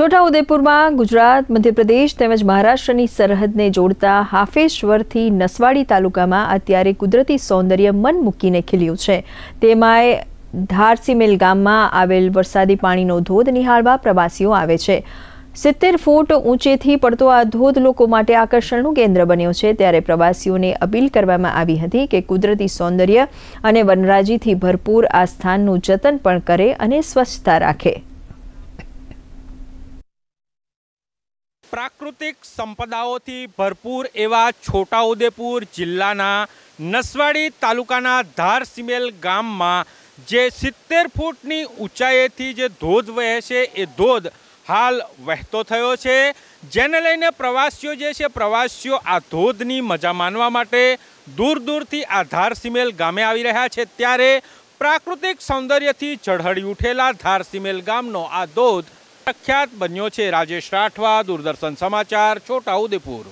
છોટાઉદેપુરમાં ગુજરાત, મધ્યપ્રદેશ તેમજ મહારાષ્ટ્રની સરહદને જોડતા હાફેશ્વરથી નસવાડી તાલુકામાં અત્યારે કુદરતી સૌંદર્ય મન મૂકીને ખીલ્યું છે. તેમાંય ધારસીમેલ ગામમાં આવેલ વરસાદી પાણીનો ધોધ નિહાળવા પ્રવાસીઓ આવે છે. સિત્તેર ફૂટ ઊંચેથી પડતો આ ધોધ લોકો માટે આકર્ષણનું કેન્દ્ર બન્યો છે. ત્યારે પ્રવાસીઓને અપીલ કરવામાં આવી હતી કે કુદરતી સૌંદર્ય અને વનરાજીથી ભરપૂર આ સ્થાનનું જતન પણ કરે અને સ્વચ્છતા રાખે. પ્રાકૃતિક સંપદાઓથી ભરપૂર એવા છોટાઉદેપુર જિલ્લાના નસવાડી તાલુકાના ધારસિમેલ ગામમાં જે સિત્તેર ફૂટની ઊંચાઈએથી જે ધોધ વહે છે એ ધોધ હાલ વહેતો થયો છે. જેને લઈને પ્રવાસીઓ જે છે, પ્રવાસીઓ આ ધોધની મજા માણવા માટે દૂર દૂરથી આ ધારસિમેલ ગામે આવી રહ્યા છે. ત્યારે પ્રાકૃતિક સૌંદર્યથી ચઢળી ઉઠેલા ધારસિમેલ ગામનો આ ધોધ પ્રખ્યાત બન્યો છે રાજેશ રાઠવા દૂરદર્શન સમાચાર છોટાઉદેપુર